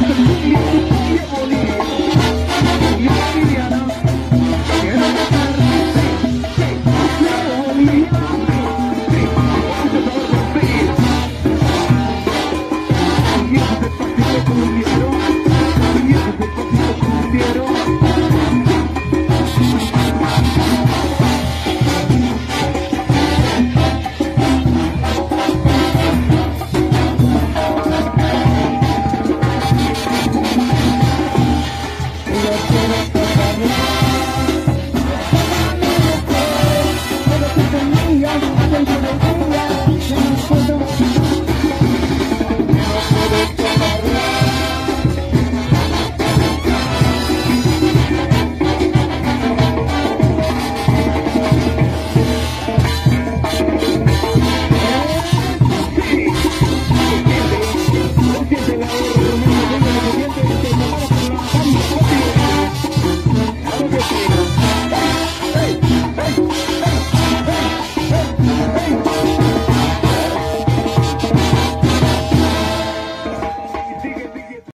Put me